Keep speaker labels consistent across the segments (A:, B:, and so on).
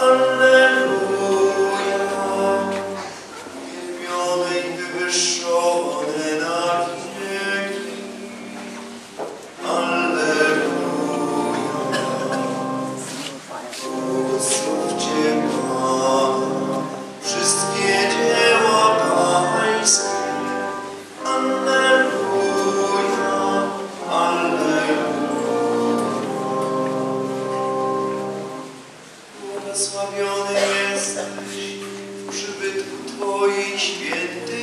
A: Oh. Błogosławiony jesteś w przybytku Twojej świętej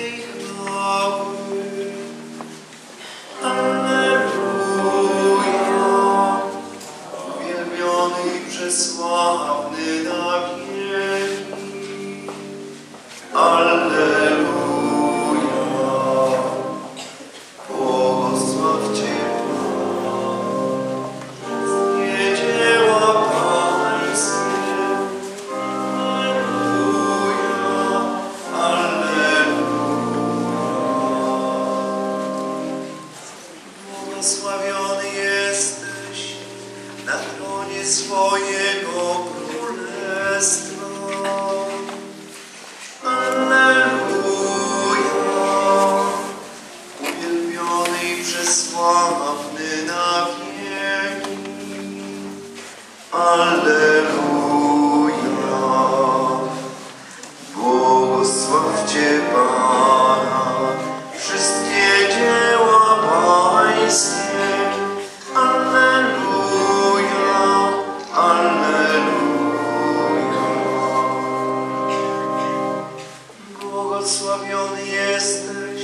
A: Błogosławiony jesteś,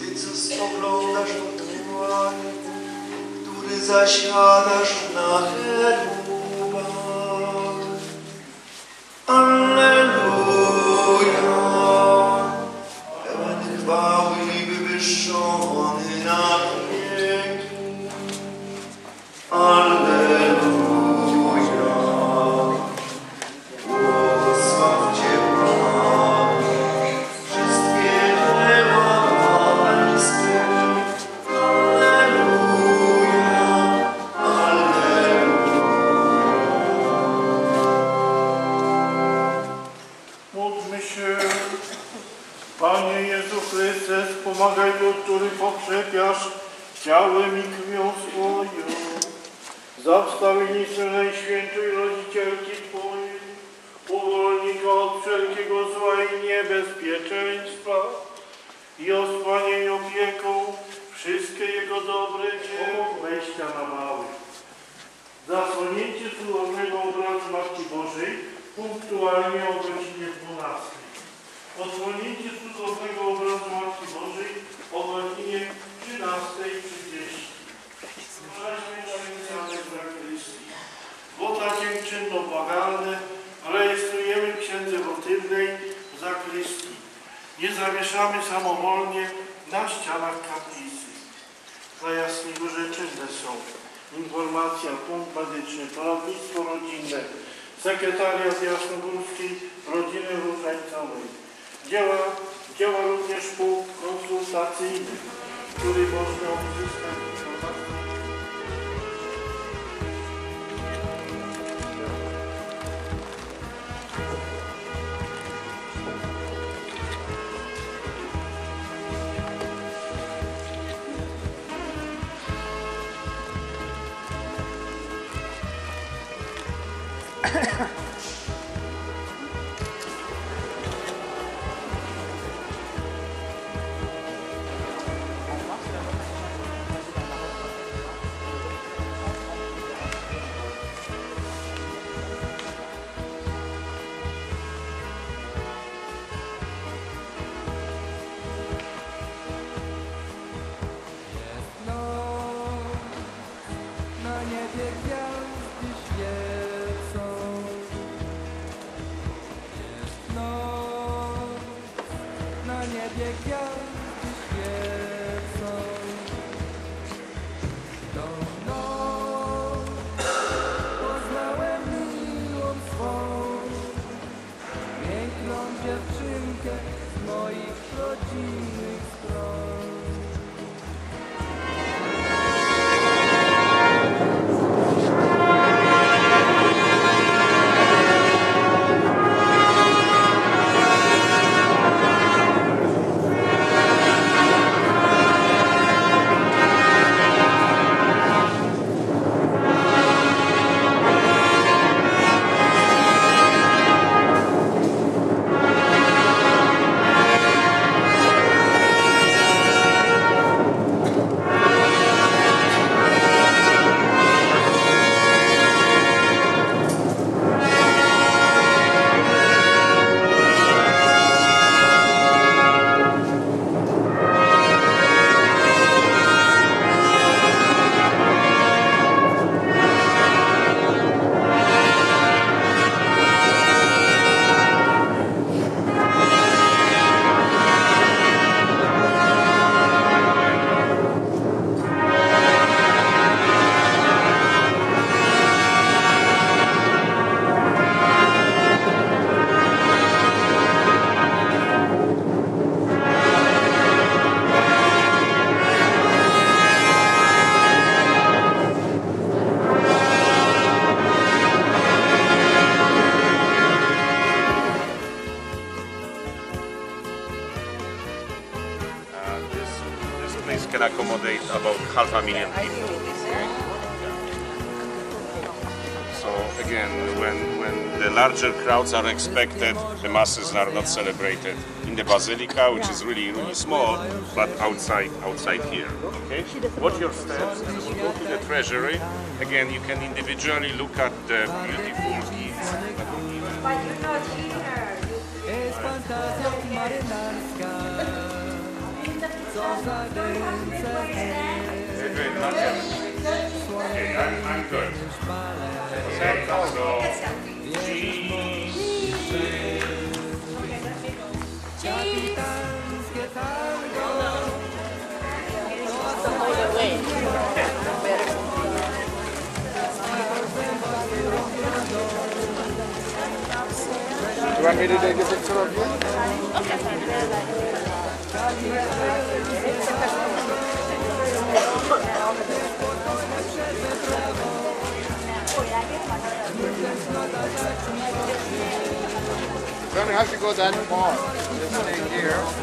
A: Ty, co spoglądasz w otchłani, który zasiadasz na cherubach. Alleluja. Pełen chwały i wywyższony na
B: Wspomagaj do który pokrzepiasz ciałem i krwią swoją. Za wstawiennicę Najświętszej Rodzicielki Twojej, uwolnij go od wszelkiego zła i niebezpieczeństwa i osłaniaj opieką wszystkie Jego dobre dzieła wejścia na mały. Zasłonięcie cudownego obrazu Matki Bożej punktualnie o godzinie 12. Odsłonięcie cudownego obrazu Matki Bożej o godzinie 13.30. Zaświęcamy Zakrystii. Bo takie czynno błagalne rejestrujemy w Księdze Wotywnej w Zakrystii. Nie zawieszamy samowolnie na ścianach kaplicy. Na Jasnej Górze czynne są informacja, punkt medyczny, poradnictwo rodzinne, sekretariat Jasnogórskiej Rodziny Różańcowej. Działa, działa również punkt konsultacyjny, który można uzyskać informacje.
C: noc, niebie gwiazdy świecą. Jest noc, na niebie gwiazdy
D: accommodate about half a million people. So again, when, when the larger crowds are expected, the masses are not celebrated in the basilica, which is really, really small, but outside, outside here. Okay? Watch your steps, and we'll go to the treasury. Again, you can individually look at the beautiful gifts. that were given.
E: But you're not here.
C: Jest fantazja marynarska Co zadęce
D: Good, not yet. Okay, I'm, I'm good. Okay, so
C: tango
F: You want me to take a picture of you? You don't have to go that far. Just stay here.